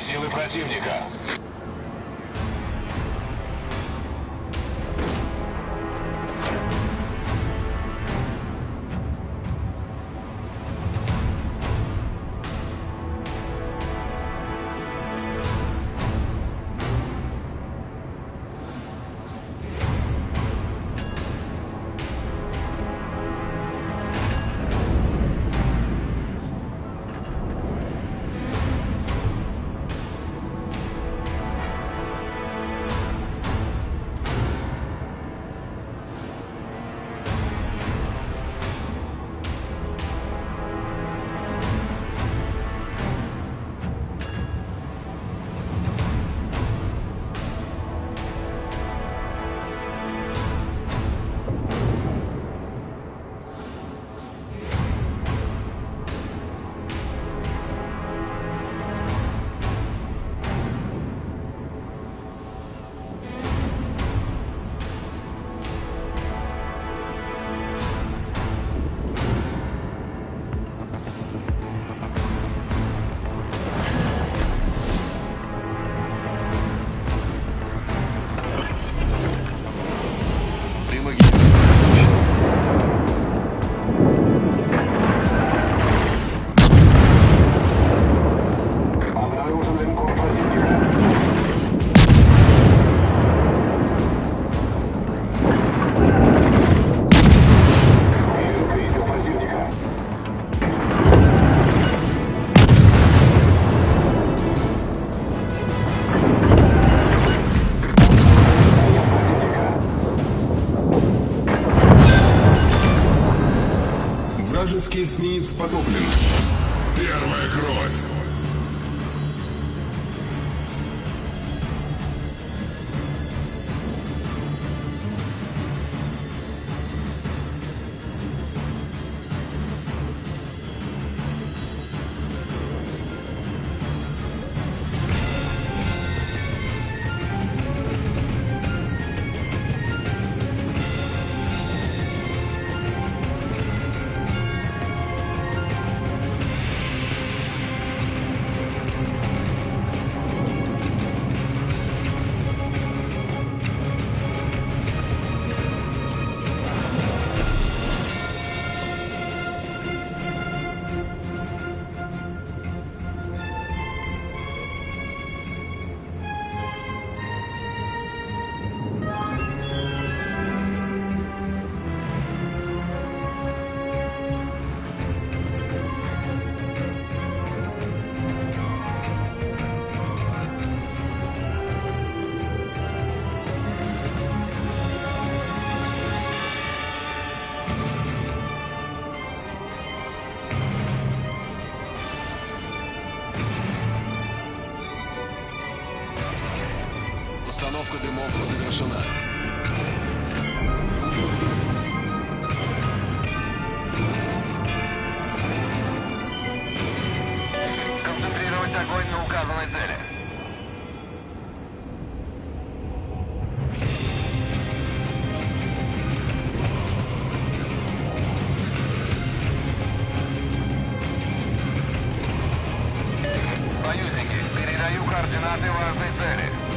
Силы противника. Вражеский эсминец Установка дымов завершена. Сконцентрировать огонь на указанной цели. Союзники, передаю координаты важной цели.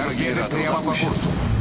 Target, Target atrás a.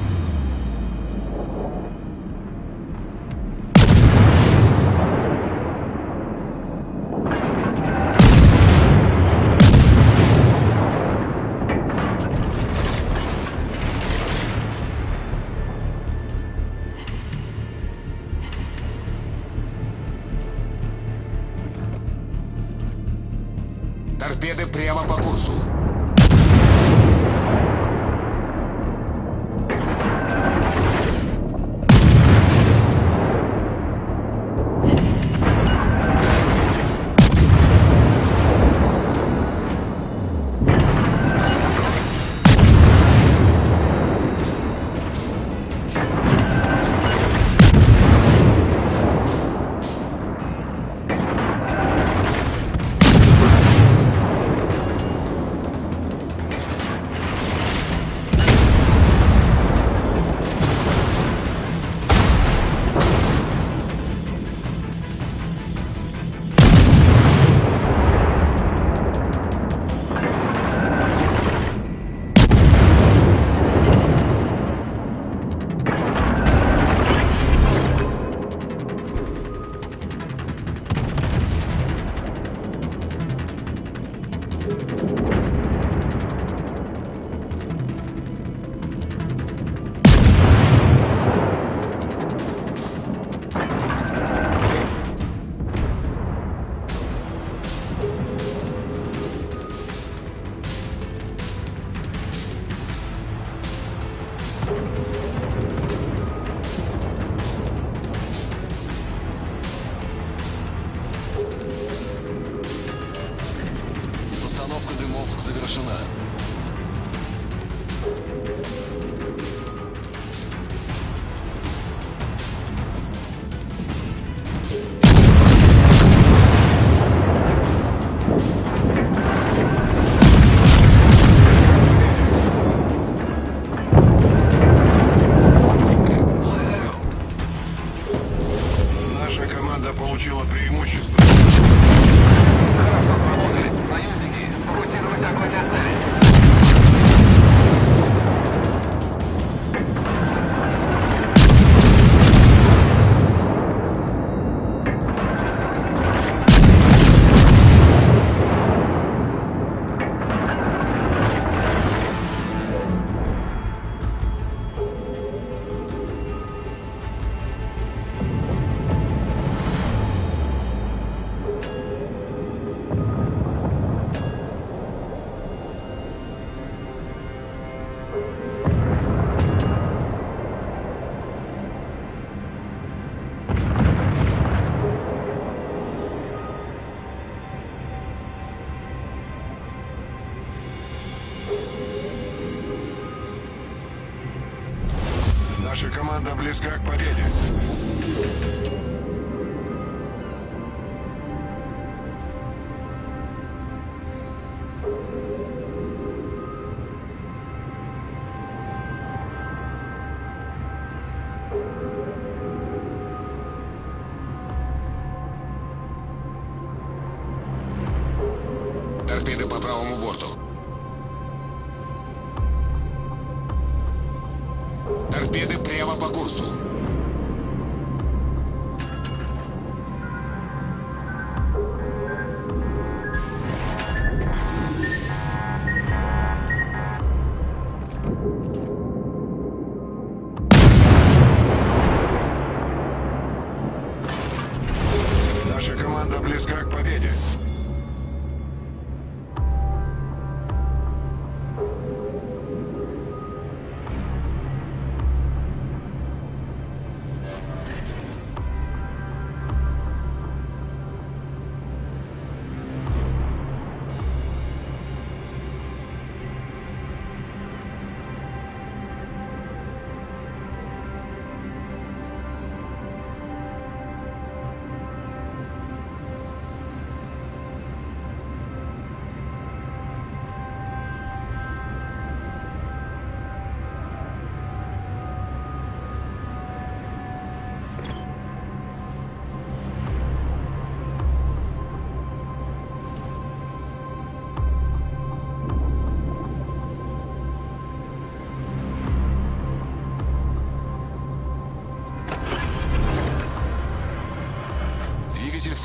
this guy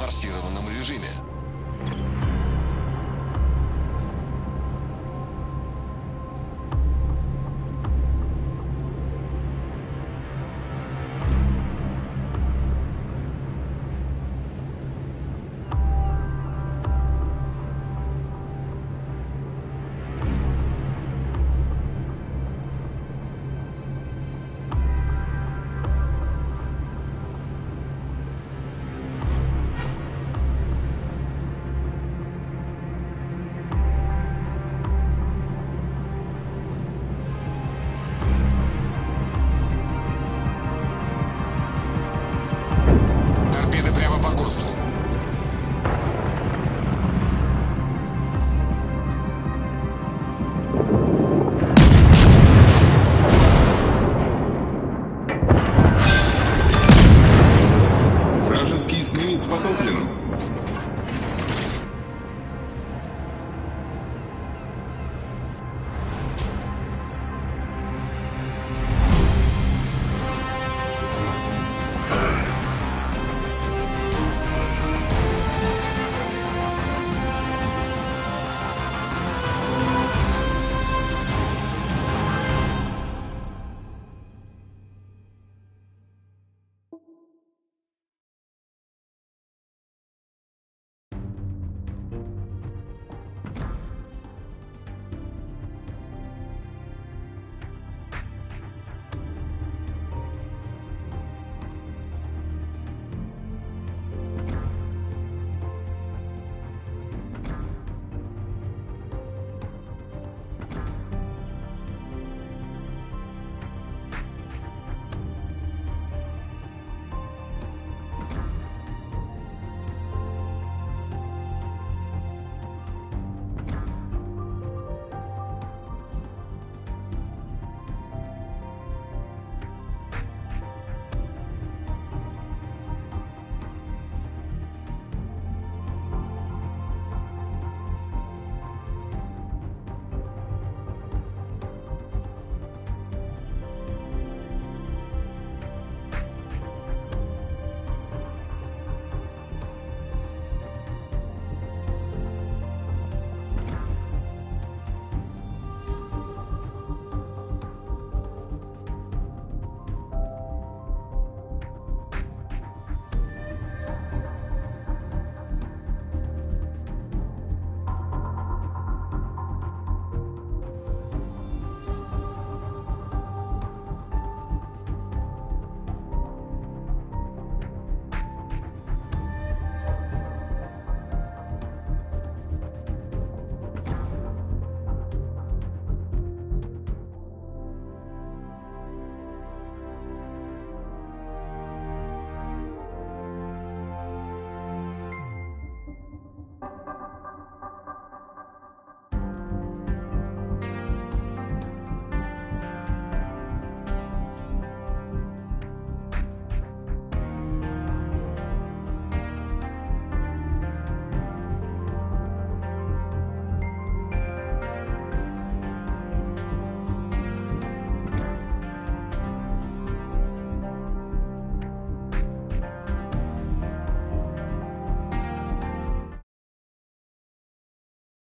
форсированном режиме.